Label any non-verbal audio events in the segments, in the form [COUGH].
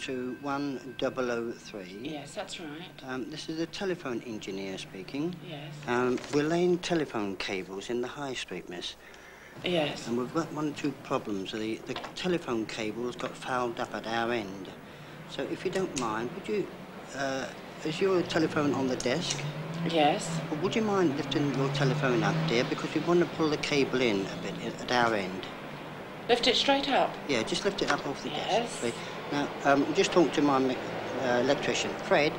to 1003. Yes, that's right. Um, this is the telephone engineer speaking. Yes. Um, we're laying telephone cables in the high street, miss. Yes. And we've got one or two problems. The, the telephone cables got fouled up at our end. So if you don't mind, would you... Uh, is your telephone on the desk? Yes. Well, would you mind lifting your telephone up, dear? Because we want to pull the cable in a bit at our end. Lift it straight up. Yeah, just lift it up off the Yes. desk. please. Now, um, just talk to my uh, electrician. Fred,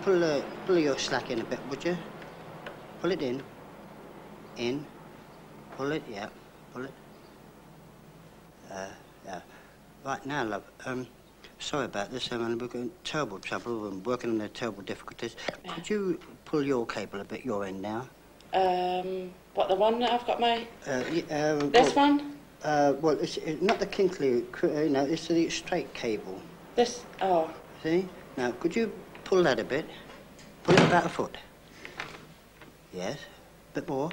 pull, uh, pull your slack in a bit, would you? Pull it in. In. Pull it, yeah. Pull it. Uh, yeah. Right now, love, um, sorry about this. I mean, we're in terrible trouble and working under terrible difficulties. Could you pull your cable a bit, your end now? Um, what, the one that I've got my... Uh, uh, This well, one? Uh, well, it's, it's not the Kinkley, cr- uh, no, it's the straight cable. This... Oh. See? Now, could you pull that a bit? Pull it about a foot. Yes. A Bit more.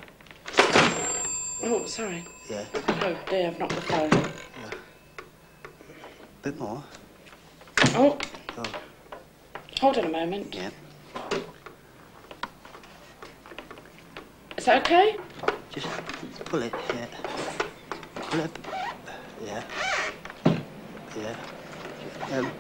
Oh, sorry. Yeah. Oh, dear, I've knocked the phone. Yeah. Bit more. Oh, Oh, hold on a moment. yeah. Is that okay? Just pull it. Yeah. It. Yeah. Yeah. Um.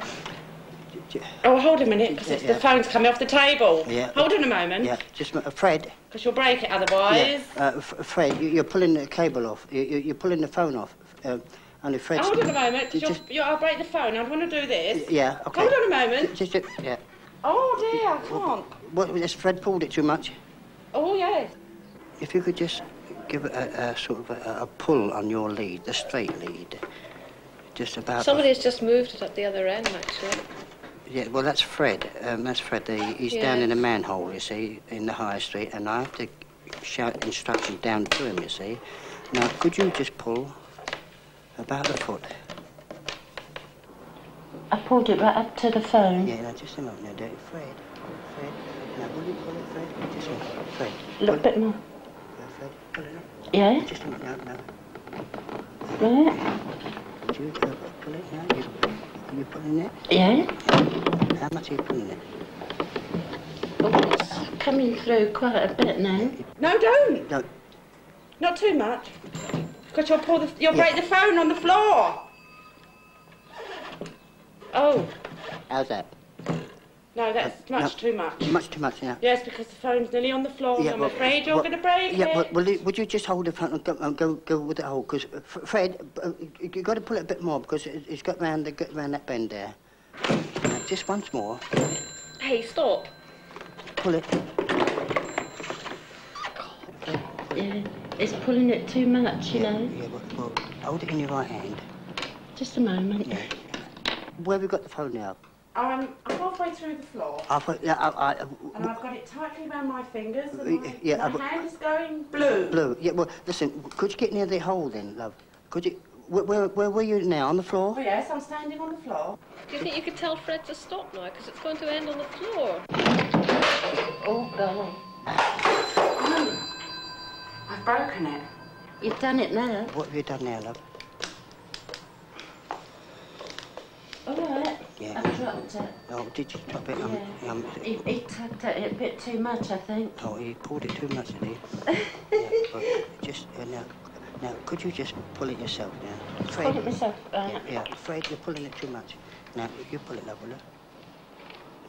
Oh, hold a minute, because Yeah, the phone's coming off the table. Yeah. Hold on a moment, Yeah. Just uh, Fred. because you'll break it Yeah. otherwise. Uh, F- Fred, you, you're pulling the cable off. You, you, you're pulling the phone off. Um, only Fred. Hold on a moment, because just- I'll break the phone. I want to do this. Yeah. Okay. Hold on a moment. Just, just yeah. Oh, dear, I can't. What? Has Fred pulled it too much? Oh, yes. If you could just give it a, a sort of a, a pull on your lead, the straight lead, just about. Somebody's just moved it at the other end, actually. Yeah, well, that's Fred. Um, that's Fred. The, he's down in a manhole, you see, in the high street, and I have to shout instructions down to him, you see. Now, could you just pull about a foot? I pulled it right up to the phone. Yeah, now just a moment, now, do it. Fred. Fred. Now, will you pull it, Fred? Just a moment. Fred. A little bit more. Yeah, Fred. Pull it up. Yeah? Just a minute, no, no. Right? Could you pull it now? You, are you pulling it? Yeah? How much are you pulling it? Oh, it's coming through quite a bit now. No, don't. No, Not too much. Because you'll pull the, you'll Yeah. break the phone on the floor. Oh, how's that? No, that's Uh, much no. too much. Much too much now. Yes, because the phone's nearly on the floor. and I'm well, afraid you're well, going to break yeah, it. Yeah, well, would you just hold the phone and go, and go, go with the hole? Because Fred, you've got to pull it a bit more because it, it's got round the got round that bend there. Now, just once more. Hey, stop. Pull it. Yeah, it's pulling it too much, you yeah, know. yeah. Well, well, hold it in your right hand. Just a moment. Yeah. Where have you got the phone now? Um, I'm halfway through the floor. I've got, yeah, I, I, And I've got it tightly around my fingers, and my, yeah, my I- hand is going blue. blue. Yeah. Well, listen. Could you get near the hole then, love? Could you? Where, where, where were you now? On the floor? Oh yes, I'm standing on the floor. Do you think you could tell Fred to stop now? Because it's going to end on the floor. Oh God. I've broken it. You've done it now. What have you done now, love? All right. Yeah. I've dropped it. Oh, did you drop it? Um, Yeah. um, He, he tugged at it a bit too much, I think. Oh, he pulled it too much, did he? [LAUGHS] yeah, just uh, now, now, could you just pull it yourself now? Fred, Hold it myself. yeah, Right. yeah, Fred, you're pulling it too much. Now, you pull it, love, will you?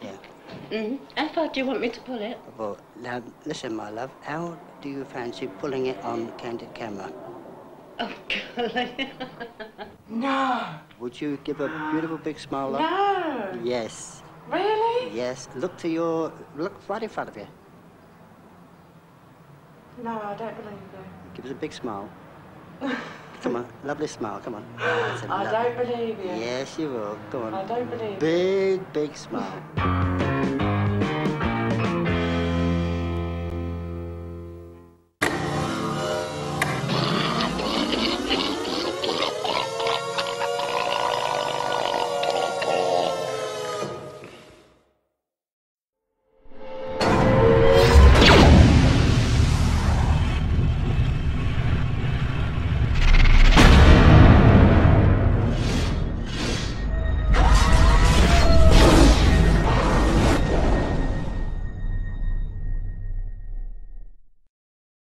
Yeah. Mm. How far do you want me to pull it? Well, now, listen, my love. How do you fancy pulling it on candid camera? Oh, golly. [LAUGHS] no. Would you give a beautiful big smile, love? No. Yes, Really? yes. Look to your, look right in front of you. No, I don't believe you. Give us a big smile. [LAUGHS] come on, lovely smile. Come on. I lovely- don't believe you. Yes, you will. Come on. I don't believe you. Big, big smile. [LAUGHS]